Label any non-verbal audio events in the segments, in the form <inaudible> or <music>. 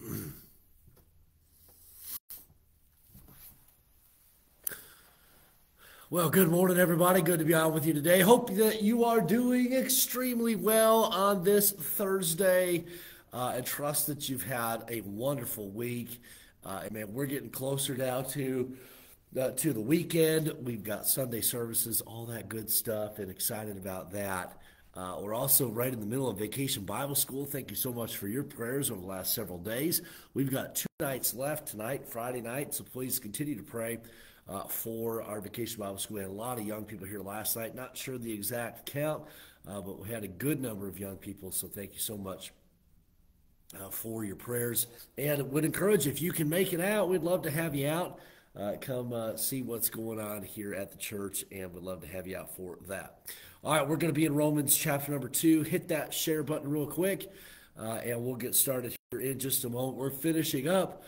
<clears throat> Well, good morning, everybody. Good to be on with you today. Hope that you are doing extremely well on this Thursday. Uh, and trust that you've had a wonderful week. Uh, man, we're getting closer now to uh, to the weekend. We've got Sunday services, all that good stuff, and excited about that. Uh, we're also right in the middle of Vacation Bible School. Thank you so much for your prayers over the last several days. We've got two nights left tonight, Friday night, so please continue to pray uh, for our Vacation Bible School. We had a lot of young people here last night. Not sure the exact count, uh, but we had a good number of young people. So thank you so much. Uh, for your prayers and would encourage if you can make it out we'd love to have you out uh, come uh, see what's going on here at the church and we'd love to have you out for that all right we're going to be in romans chapter number two hit that share button real quick uh, and we'll get started here in just a moment we're finishing up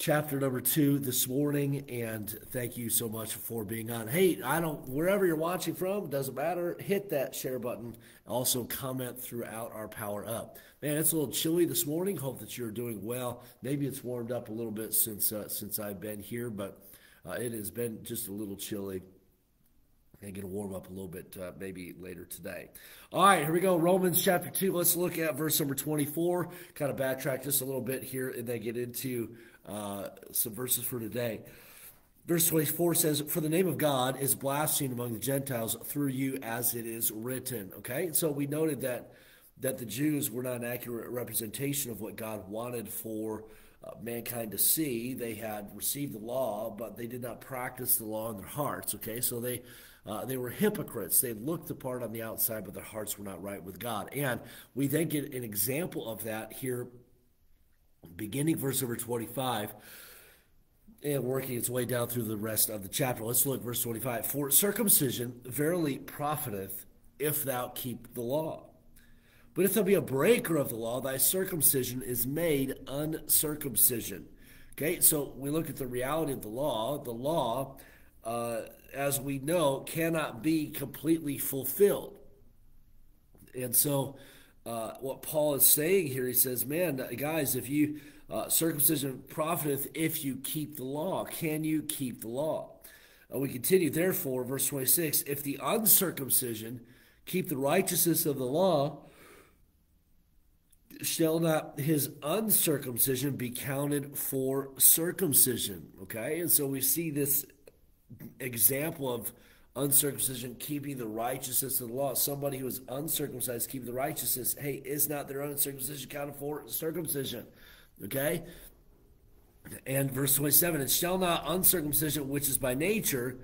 chapter number two this morning, and thank you so much for being on. Hey, I don't wherever you're watching from, doesn't matter. Hit that share button. Also comment throughout our power up. Man, it's a little chilly this morning. Hope that you're doing well. Maybe it's warmed up a little bit since uh, since I've been here, but uh, it has been just a little chilly and going to warm up a little bit uh, maybe later today. All right, here we go. Romans chapter 2. Let's look at verse number 24. Kind of backtrack just a little bit here and then get into uh, some verses for today. Verse 24 says, For the name of God is blasphemed among the Gentiles through you as it is written. Okay? So we noted that that the Jews were not an accurate representation of what God wanted for uh, mankind to see. They had received the law, but they did not practice the law in their hearts. Okay, so they uh, they were hypocrites. They looked the part on the outside, but their hearts were not right with God. And we then get an example of that here beginning verse number 25 and working its way down through the rest of the chapter. Let's look verse 25. For circumcision verily profiteth if thou keep the law. But if thou be a breaker of the law, thy circumcision is made uncircumcision. Okay, so we look at the reality of the law. The law, uh, as we know, cannot be completely fulfilled. And so uh, what Paul is saying here. He says, "Man, guys, if you uh, circumcision profiteth if you keep the law. Can you keep the law?" Uh, we continue, therefore, verse twenty-six: If the uncircumcision keep the righteousness of the law, shall not his uncircumcision be counted for circumcision? Okay, and so we see this example of uncircumcision keeping the righteousness of the law. Somebody who is uncircumcised keeping the righteousness. Hey, is not their uncircumcision counted for circumcision? Okay? And verse 27 It shall not uncircumcision, which is by nature,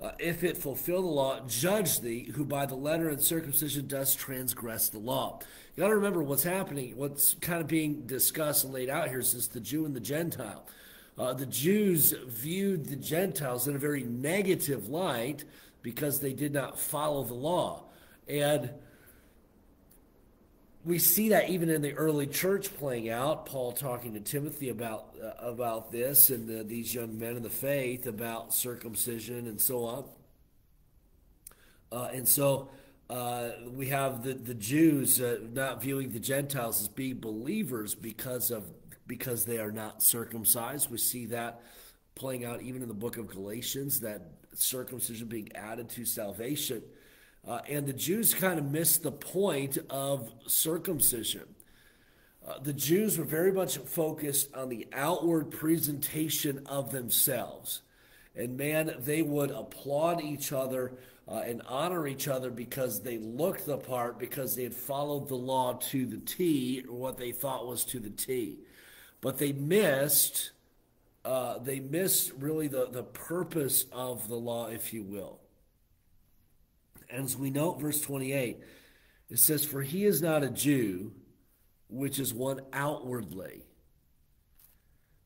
uh, if it fulfill the law, judge thee, who by the letter and circumcision does transgress the law. You got to remember what's happening, what's kind of being discussed and laid out here is this the Jew and the Gentile. Uh, the Jews viewed the Gentiles in a very negative light because they did not follow the law. And we see that even in the early church playing out. Paul talking to Timothy about uh, about this and the, these young men in the faith about circumcision and so on. Uh, and so uh, we have the the Jews uh, not viewing the Gentiles as being believers because of because they are not circumcised. We see that playing out even in the book of Galatians that circumcision being added to salvation. Uh, and the Jews kind of missed the point of circumcision. Uh, the Jews were very much focused on the outward presentation of themselves. And man, they would applaud each other uh, and honor each other because they looked the part, because they had followed the law to the T, or what they thought was to the T. But they missed uh, they miss really the, the purpose of the law, if you will. And as we note, verse 28, it says, For he is not a Jew, which is one outwardly,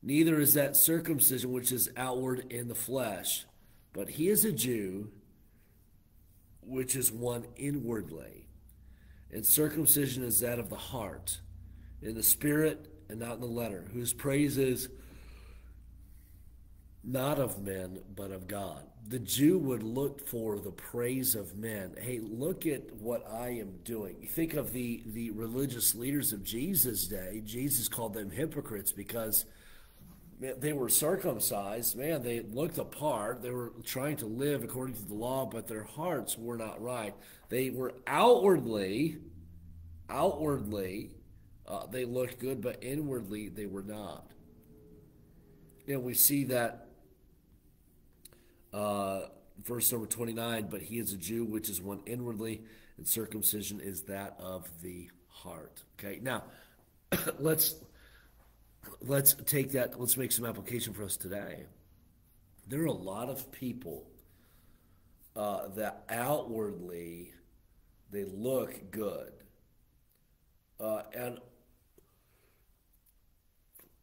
neither is that circumcision which is outward in the flesh, but he is a Jew, which is one inwardly. And circumcision is that of the heart, in the spirit and not in the letter, whose praise is not of men, but of God. The Jew would look for the praise of men. Hey, look at what I am doing. Think of the, the religious leaders of Jesus' day. Jesus called them hypocrites because they were circumcised. Man, they looked apart. They were trying to live according to the law, but their hearts were not right. They were outwardly, outwardly, uh, they looked good, but inwardly they were not. And we see that uh, verse number 29 but he is a Jew, which is one inwardly, and circumcision is that of the heart. Okay, now <coughs> let's let's take that, let's make some application for us today. There are a lot of people uh, that outwardly they look good. Uh, and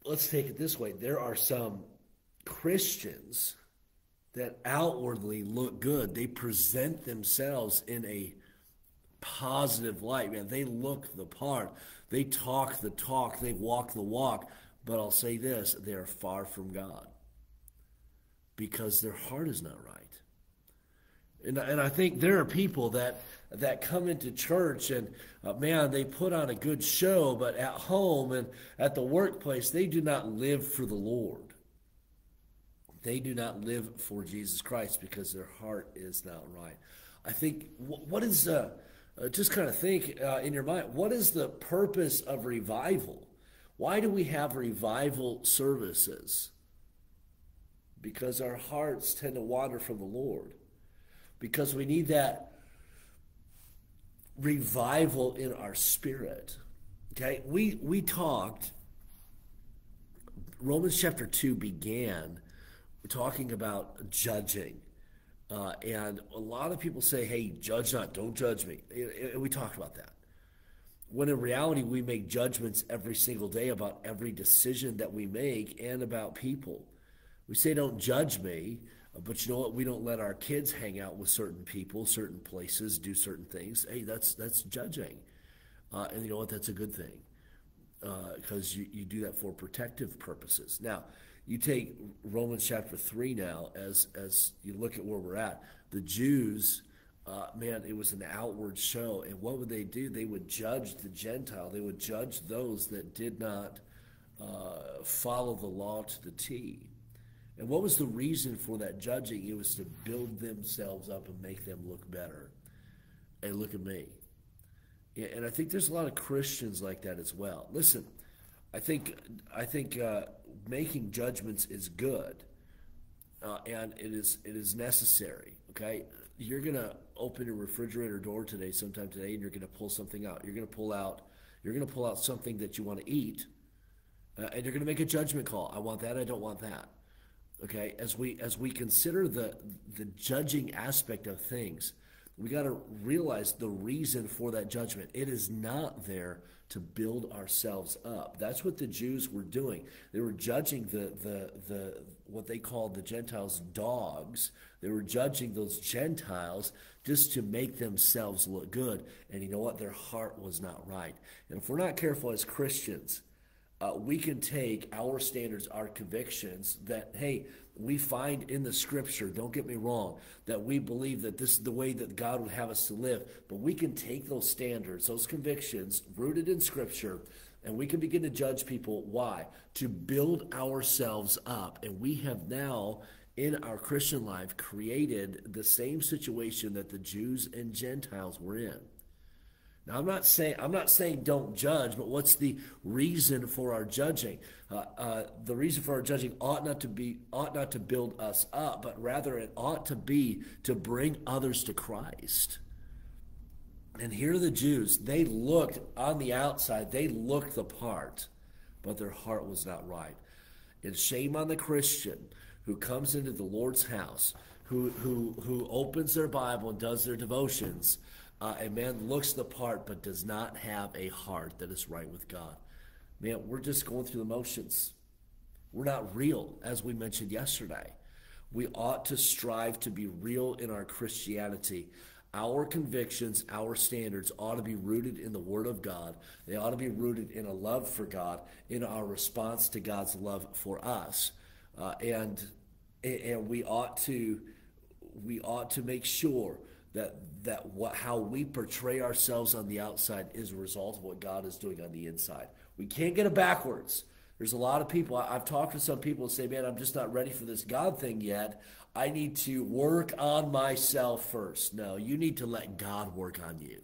let's take it this way there are some Christians that outwardly look good. They present themselves in a positive light, man. They look the part. They talk the talk. They walk the walk. But I'll say this they are far from God because their heart is not right. And, and I think there are people that that come into church and uh, man they put on a good show but at home and at the workplace they do not live for the lord they do not live for jesus christ because their heart is not right i think what is uh, uh, just kind of think uh, in your mind what is the purpose of revival why do we have revival services? Because our hearts tend to wander from the Lord. Because we need that revival in our spirit. Okay, we we talked. Romans chapter two began talking about judging, uh, and a lot of people say, "Hey, judge not, don't judge me." And we talked about that when in reality we make judgments every single day about every decision that we make and about people we say don't judge me but you know what we don't let our kids hang out with certain people certain places do certain things hey that's that's judging uh, and you know what that's a good thing because uh, you, you do that for protective purposes now you take romans chapter 3 now as as you look at where we're at the jews uh, man, it was an outward show. And what would they do? They would judge the Gentile. They would judge those that did not uh, follow the law to the T. And what was the reason for that judging? It was to build themselves up and make them look better. And look at me. And I think there's a lot of Christians like that as well. Listen, I think I think uh, making judgments is good, uh, and it is it is necessary. Okay, you're going to open your refrigerator door today, sometime today, and you're going to pull something out. You're going to pull out, you're to pull out something that you want to eat, uh, and you're going to make a judgment call. I want that. I don't want that. Okay, as we as we consider the the judging aspect of things, we got to realize the reason for that judgment. It is not there to build ourselves up. That's what the Jews were doing. They were judging the the the what they called the Gentiles dogs they were judging those Gentiles just to make themselves look good. And you know what? Their heart was not right. And if we're not careful as Christians, uh, we can take our standards, our convictions that, hey, we find in the scripture, don't get me wrong, that we believe that this is the way that God would have us to live. But we can take those standards, those convictions rooted in scripture, and we can begin to judge people. Why? To build ourselves up. And we have now in our Christian life created the same situation that the Jews and Gentiles were in. Now, I'm not saying I'm not saying don't judge, but what's the reason for our judging? Uh, uh, the reason for our judging ought not to be ought not to build us up, but rather it ought to be to bring others to Christ. And here are the Jews. They looked on the outside, they looked the part, but their heart was not right. And shame on the Christian who comes into the Lord's house, who, who, who opens their Bible and does their devotions, uh, and man looks the part but does not have a heart that is right with God. Man, we're just going through the motions. We're not real, as we mentioned yesterday. We ought to strive to be real in our Christianity. Our convictions, our standards ought to be rooted in the Word of God. They ought to be rooted in a love for God, in our response to God's love for us. Uh, and and we ought to we ought to make sure that that what how we portray ourselves on the outside is a result of what God is doing on the inside. We can't get it backwards. There's a lot of people. I've talked to some people and say, "Man, I'm just not ready for this God thing yet. I need to work on myself first. No, you need to let God work on you.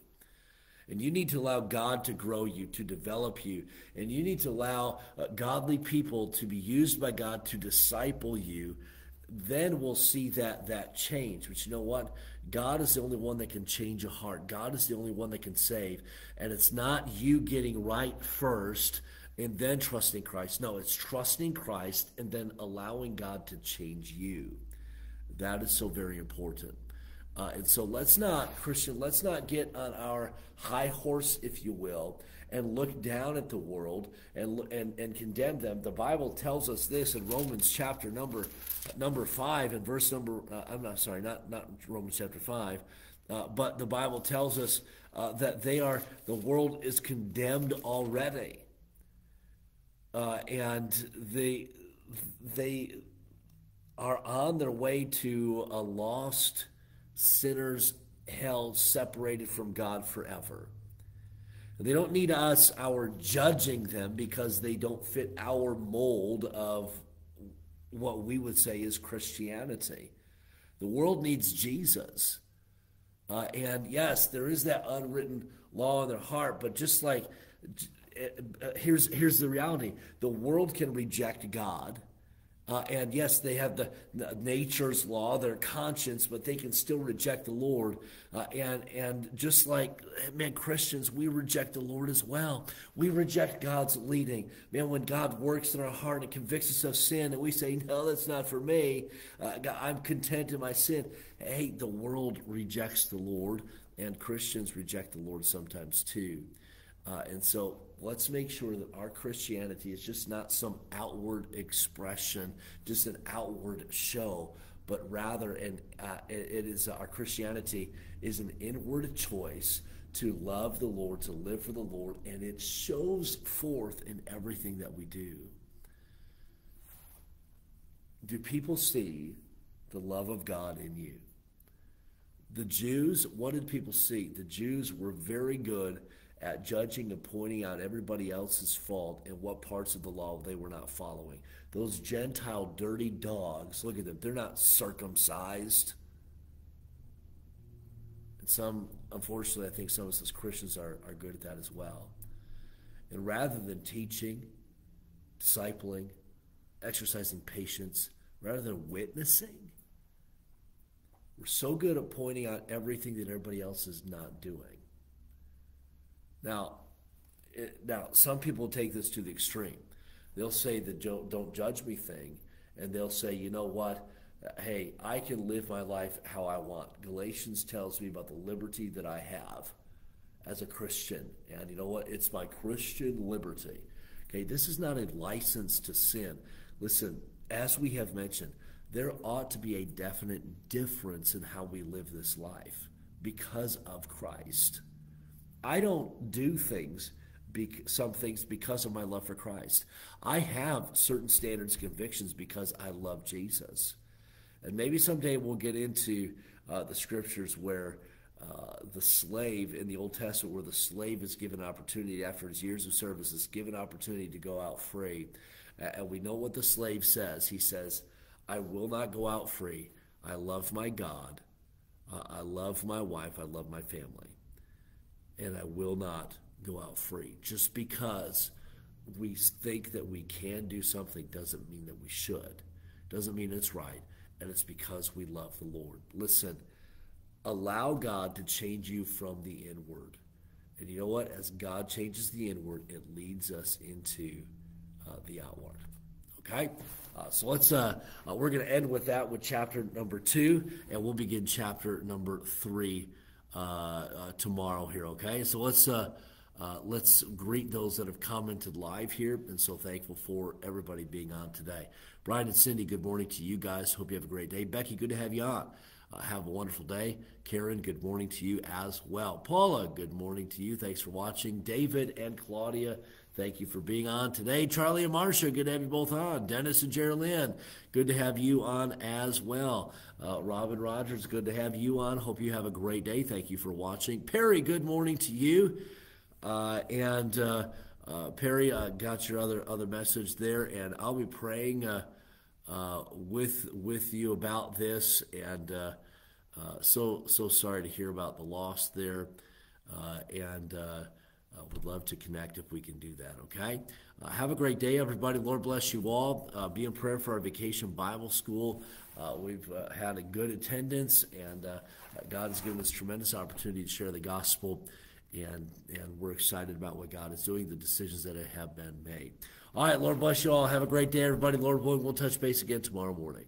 And you need to allow God to grow you, to develop you. And you need to allow uh, godly people to be used by God to disciple you. Then we'll see that that change. But you know what? God is the only one that can change a heart. God is the only one that can save. And it's not you getting right first and then trusting Christ. No, it's trusting Christ and then allowing God to change you. That is so very important. Uh, and so let's not, Christian, let's not get on our high horse, if you will, and look down at the world and, and, and condemn them. The Bible tells us this in Romans chapter number number five and verse number. Uh, I'm not sorry, not not Romans chapter five, uh, but the Bible tells us uh, that they are the world is condemned already, uh, and they they are on their way to a lost sinners hell separated from God forever. They don't need us, our judging them because they don't fit our mold of what we would say is Christianity. The world needs Jesus. Uh, and yes, there is that unwritten law in their heart, but just like uh, here's here's the reality: the world can reject God, uh, and yes, they have the, the, nature's law, their conscience, but they can still reject the Lord. Uh, and and just like man, Christians, we reject the Lord as well. We reject God's leading. Man, when God works in our heart and convicts us of sin, and we say, "No, that's not for me. Uh, I'm content in my sin." Hey, the world rejects the Lord, and Christians reject the Lord sometimes too. Uh, and so let's make sure that our Christianity is just not some outward expression, just an outward show, but rather, and uh, it, it is our Christianity is an inward choice to love the Lord, to live for the Lord, and it shows forth in everything that we do. Do people see the love of God in you? The Jews, what did people see? The Jews were very good at judging and pointing out everybody else's fault and what parts of the law they were not following. Those Gentile dirty dogs, look at them, they're not circumcised. And some, unfortunately, I think some of us as Christians are, are good at that as well. And rather than teaching, discipling, exercising patience, rather than witnessing, we're so good at pointing out everything that everybody else is not doing. Now, it, now some people take this to the extreme. They'll say the don't, don't judge me thing, and they'll say, you know what? Hey, I can live my life how I want. Galatians tells me about the liberty that I have as a Christian. And you know what? It's my Christian liberty. Okay, this is not a license to sin. Listen, as we have mentioned, there ought to be a definite difference in how we live this life because of Christ. I don't do things, some things because of my love for Christ. I have certain standards, convictions because I love Jesus. And maybe someday we'll get into uh, the scriptures where uh, the slave in the Old Testament, where the slave is given opportunity after his years of service, is given opportunity to go out free. And we know what the slave says. He says, I will not go out free. I love my God. Uh, I love my wife. I love my family and I will not go out free. Just because we think that we can do something doesn't mean that we should. Doesn't mean it's right. And it's because we love the Lord. Listen, allow God to change you from the inward. And you know what? As God changes the inward, it leads us into uh, the outward. Okay? Uh, so let's, uh, uh we're going to end with that with chapter number two, and we'll begin chapter number three tomorrow here. Okay, so let's uh, let's greet those that have commented live here, and so thankful for everybody being on today. Brian and Cindy, good morning to you guys. Hope you have a great day. Becky, good to have you on. Uh, have a wonderful day. Karen, good morning to you as well. Paula, good morning to you. Thanks for watching. David and Claudia, thank you for being on today. Charlie and Marcia, good to have you both on. Dennis and Geraldine, good to have you on as well. Uh, Robin Rogers, good to have you on. Hope you have a great day. Thank you for watching. Perry, good morning to you. Uh, and uh, uh Perry, uh, got your other other message there, and I'll be praying uh, with with you about this. And so so sorry to hear about the loss there, and. Uh, would love to connect if we can do that, okay? Uh, have a great day, everybody. Lord bless you all. Uh, be in prayer for our vacation Bible school. Uh, we've uh, had a good attendance, and uh, God has given us tremendous opportunity to share the gospel, and, and we're excited about what God is doing, the decisions that have been made. All right, Lord bless you all. Have a great day, everybody. Lord willing, we'll touch base again tomorrow morning.